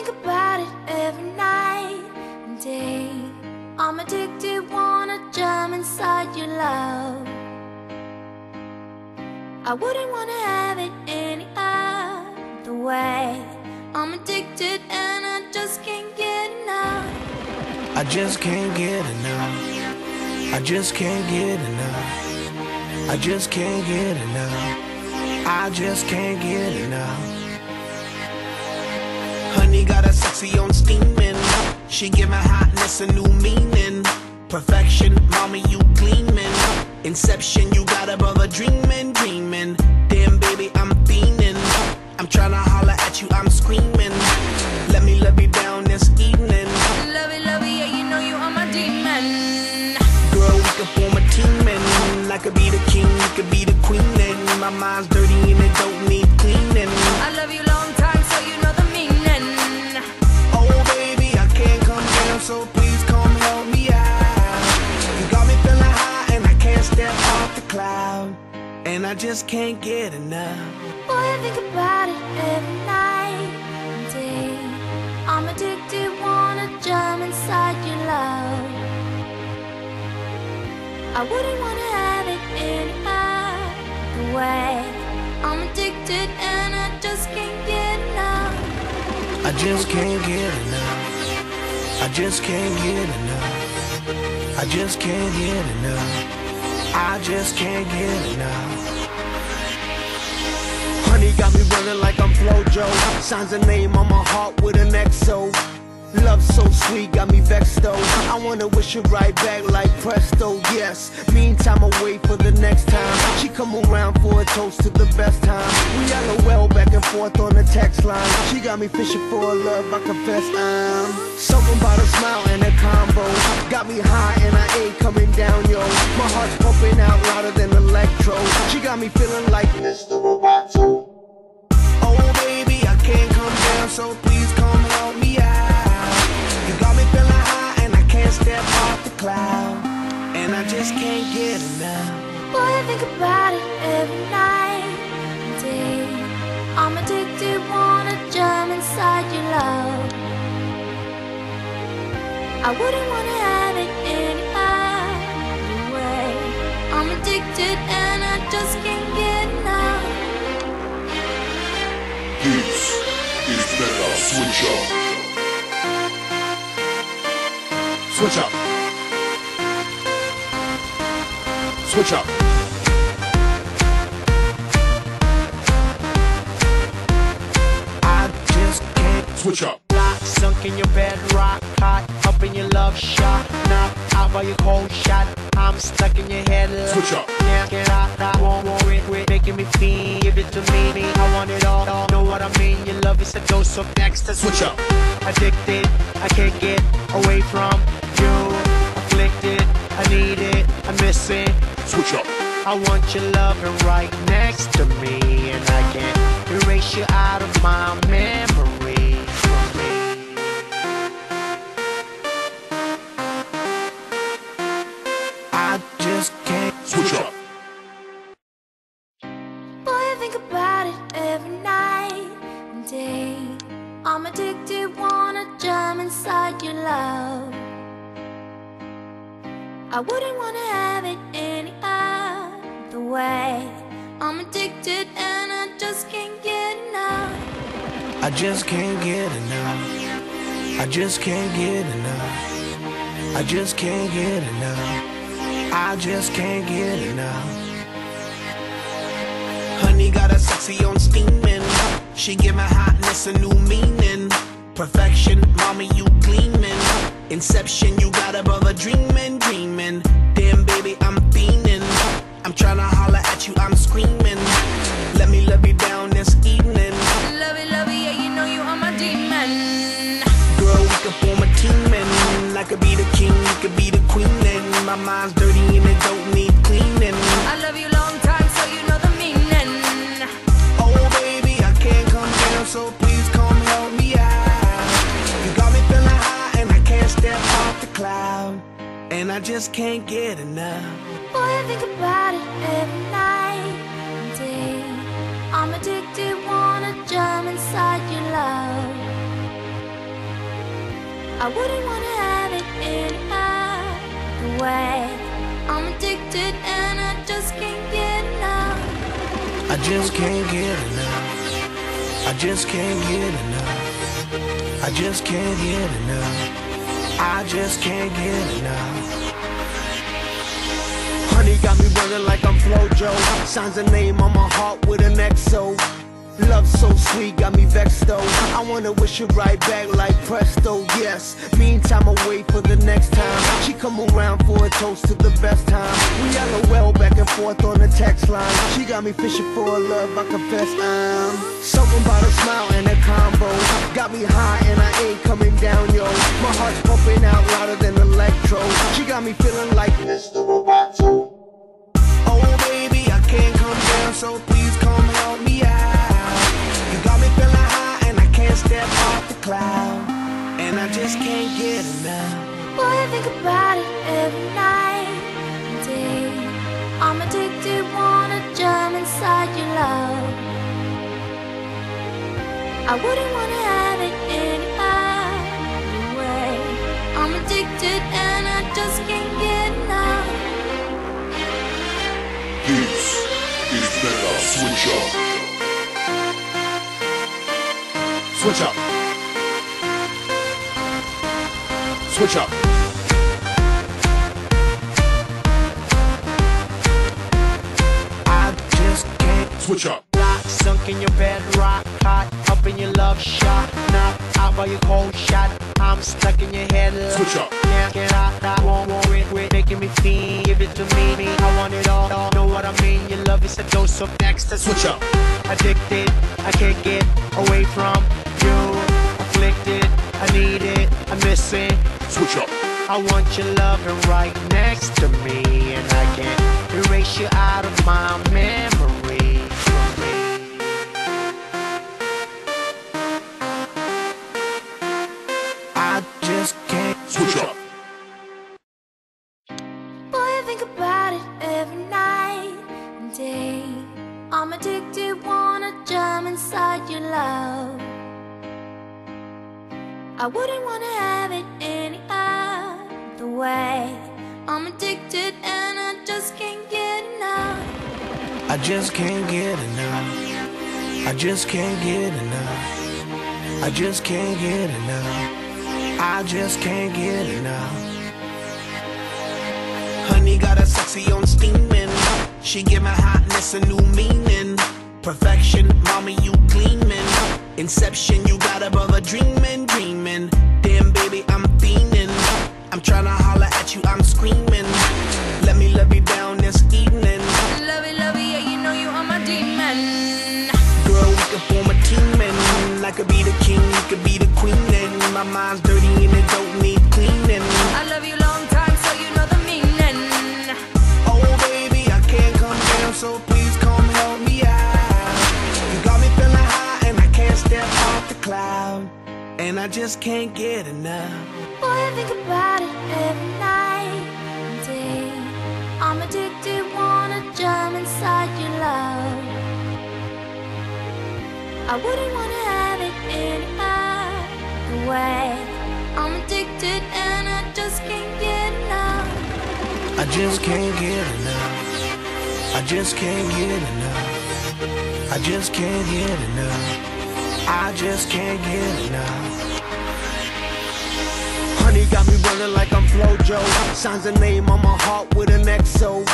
think about it every night and day. I'm addicted, wanna jump inside your love. I wouldn't wanna have it any other way. I'm addicted and I just can't get enough. I just can't get enough. I just can't get enough. I just can't get enough. I just can't get enough. Honey got a sexy on steaming. She give my hotness a new meaning. Perfection, mommy, you gleaming. Inception, you got a brother dreaming, dreaming. Damn, baby, I'm fiending. I'm tryna holler at you, I'm screaming. Let me love you down this evening. Love it, love it, yeah, you know you are my demon. Girl, we could form a team and I could be the king, you could be the queen. And my mind's dirty and it don't need And I just can't get enough. Boy, I think about it every night and day. I'm addicted, wanna jump inside your love. I wouldn't wanna have it any other way. I'm addicted and I just can't get enough. I just can't get enough. I just can't get enough. I just can't get enough. I just can't get enough. Honey got me running like I'm Flojo. Signs a name on my heart with an XO. Love so sweet, got me vexed though. I wanna wish it right back like presto, yes. Meantime, I wait for the next time. She come around for a toast to the best time. We LOL back and forth on the text line. She got me fishing for a love, I confess I'm. Something about a smile and a combo. Got me high and I ain't coming down, yo. My heart's pumping out louder than electro. She got me feeling like Mr. Roboto. So please come help me out. You got me feeling high and I can't step off the cloud. And I just can't get enough. Boy, I think about it every night and day. I'm addicted, wanna jump inside your love. I wouldn't wanna Mega Switch Up. Switch up. Switch up. I just can't Switch up. Lock, sunk in your bed, rock hot, up in your love shot, knock out by your cold shot. I'm stuck in your head, Switch up. Can't get out, I won't worry, quit making me feel. Give it to me, me, I want it all. Know what I mean? Your love is a dose of next Switch up. Addicted, I can't get away from you. Afflicted, I need it, I miss it. Switch up. I want your loving right next to me, and I can't erase you out of my memory. Think about it every night and day. I'm addicted, wanna jump inside your love. I wouldn't wanna have it any other way. I'm addicted and I just can't get enough. I just can't get enough. I just can't get enough. I just can't get enough. I just can't get enough. Honey got a sexy on steaming. She give my hotness a new meaning. Perfection, mommy, you gleaming. Inception, you got above a brother dreaming, dreaming. Damn, baby, I'm fiending. I'm tryna holler at you, I'm screaming. Let me love you down this evening. Love it, love it, yeah, you know you are my demon. Girl, we could form a team and I could be the king, you could be the queen. And my mind's dirty and it don't need And I just can't get enough. Boy, I think about it every night and day. I'm addicted, wanna jump inside your love. I wouldn't wanna have it any other way. I'm addicted and I just can't get enough. I just can't get enough. I just can't get enough. I just can't get enough. I just can't get enough. Got me running like I'm Flojo. Signs a name on my heart with an XO. Love so sweet, got me vexed though. I wanna wish it right back like presto, yes. Meantime, I wait for the next time. She come around for a toast to the best time. We LOL back and forth on the text line. She got me fishing for a love, I confess I'm. Something about a smile and a combo. Got me high and I ain't coming down, yo. My heart's pumping out louder than electro. She got me feeling like Mr. Roboto. So please come help me out. You got me feeling high and I can't step off the cloud. And I just can't get enough. Boy, I think about it every night and day. I'm addicted, wanna jump inside your love. I wouldn't wanna Switch Up. Switch up. Switch up. I just can't. Switch up. Lock, sunk in your bed, rock hot, up in your love shot, knock out by your cold shot. I'm stuck in your head. Switch up. Can't get out, I won't worry, quit making me feel. Give it to me, me. I want it all, all. Know what I mean? Your love is a dose of next. Switch up. Addicted, I can't get away from you. Afflicted, I need it, I miss it. Switch up. I want your loving right next to me, and I can't erase you out of my memory. Think about it every night and day. I'm addicted, wanna jump inside your love. I wouldn't wanna have it any other way. I'm addicted and I just can't get enough. I just can't get enough. I just can't get enough. I just can't get enough. I just can't get enough. Honey got a sexy on steaming. She give my hotness a new meaning. Perfection, mommy, you gleaming. Inception, you got above a dreaming, dreaming. Damn, baby, I'm fiending. I'm tryna holler at you, I'm screaming. Let me love you down this evening. Love it, love it, yeah, you know you are my demon. Girl, we could form a team and I could be the king, you could be the queen and my mind's dirty And I just can't get enough. Boy, I think about it every night and day. I'm addicted, wanna jump inside your love. I wouldn't wanna have it any other way. I'm addicted and I just can't get enough. I just can't get enough. I just can't get enough. I just can't get enough. I just can't get enough. Got me running like I'm Flojo. Signs a name on my heart with an XO.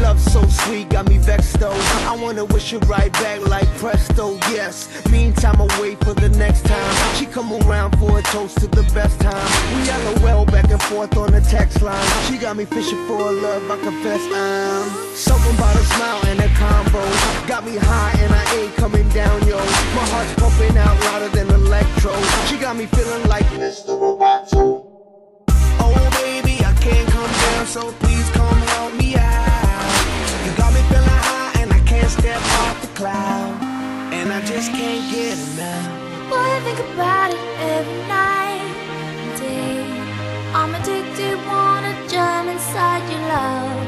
Love so sweet, got me vexed though. I wanna wish it right back like presto, yes. Meantime, I wait for the next time. She come around for a toast to the best time. We LOL back and forth on the text line. She got me fishing for a love, I confess I'm. Something about a smile and a combo. Got me high and I ain't coming down, yo. My heart's pumping out louder than electro. She got me feeling like Mr. Roboto. Down, so please come help me out. You got me feeling high and I can't step off the cloud. And I just can't get enough. Boy, I think about it every night and day. I'm addicted, wanna jump inside your love.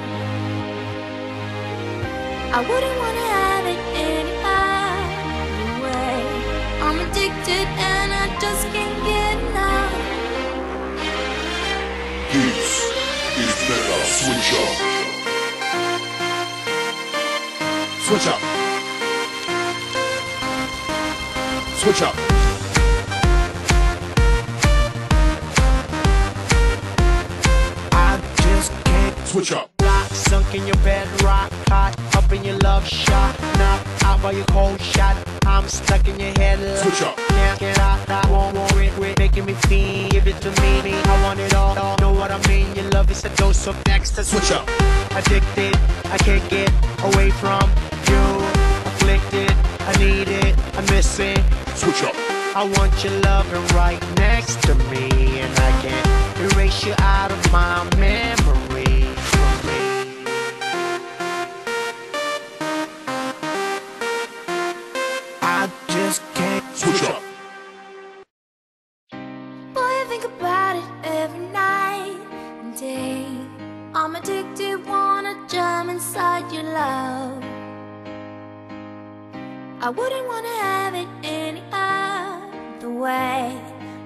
I wouldn't wanna have it any other way. I'm addicted Switch up. Switch up. Switch up. I just can't Switch up. Lock, sunk in your bed, rock hot, up in your love shot, knock out by your cold shot. I'm stuck in your head. Switch up. Can't get out, I won't worry, making me feel. Give it to me, me. I want it all, all. Know what I mean? Your love is a dose of next Switch up. Addicted, I can't get away from you. Afflicted, I need it, I miss it. Switch up. I want your loving right next to me, and I can't erase you out of my memory. I just can't. Switch up. Boy, I think about it every night and day. I'm addicted, wanna jump inside your love. I wouldn't wanna have it any other way.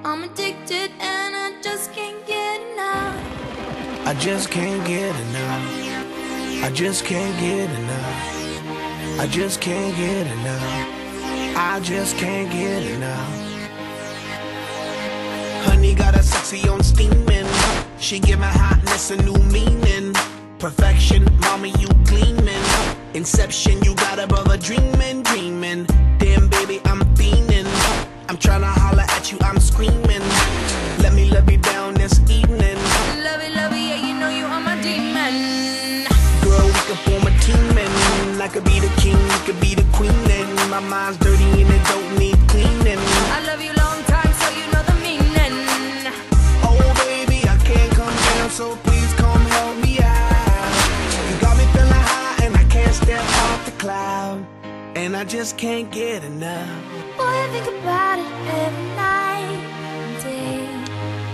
I'm addicted and I just can't get enough. I just can't get enough. I just can't get enough. I just can't get enough. I just can't get enough. Honey got a sexy on steaming. She give my hotness a new meaning. Perfection, mommy, you gleaming. Inception, you got above a brother dreaming, dreaming. Damn, baby, I'm fiending. I'm tryna holler at you, I'm screaming. Let me love you down this evening. Love it, love it, yeah, you know you are my demon. Girl, we could form a team and I could be the king, you could be the queen and my mind's dirty I just can't get enough. Boy, I think about it every night and day.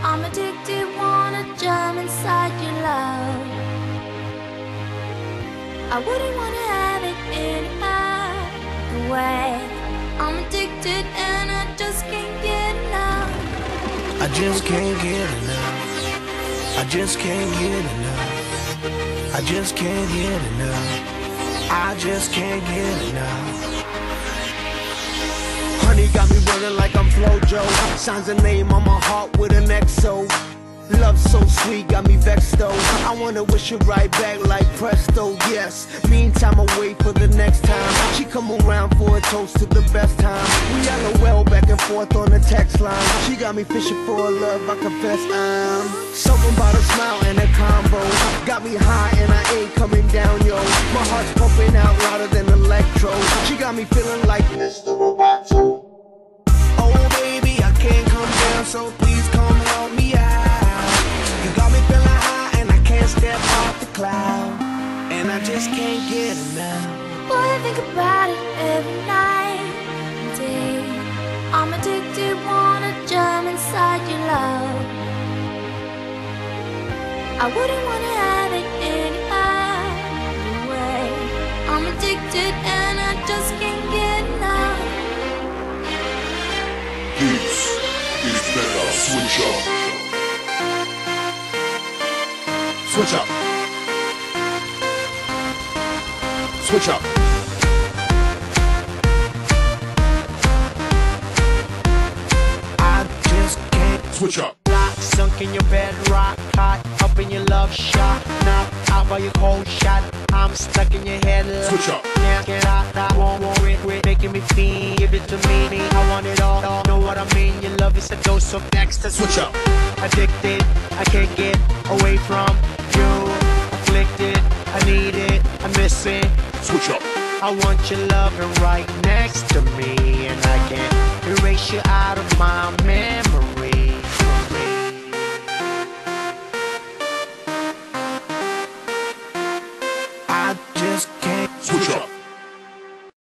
I'm addicted, wanna jump inside your love. I wouldn't wanna have it other way. I'm addicted and I just can't get enough. I just can't get enough. I just can't get enough. I just can't get enough. I just can't get enough. Honey got me running like I'm Flojo. Signs a name on my heart with an XO. Love so sweet, got me vexed though. I wanna wish it right back like presto, yes. Meantime, I wait for the next time. She come around for a toast to the best time. We on well back and forth on the text line. She got me fishing for a love, I confess I'm. Something about a smile and a combo. Got me high and I ain't coming down, yo. My heart's pumping out louder than electro. She got me feeling like Mr. Roboto. So please come help me out. You got me feeling high and I can't step off the cloud. And I just can't get enough. Boy, I think about it every night and day. I'm addicted, wanna jump inside your love. I wouldn't wanna have it any other way. I'm addicted better. Switch up. Switch up. Switch up. I just can't. Switch up. Lock, sunk in your bed, rock hot, up in your love shot, knock out by your cold shot. I'm stuck in your head. like- Switch up. Can't get out, I won't worry, quit making me feel. Give it to me. I want it all, all. Know what I mean? Your love is a dose of next To Switch up. Addicted, I can't get away from you. Afflicted, I need it, I miss it. Switch up. I want your loving right next to me, and I can't erase you out of my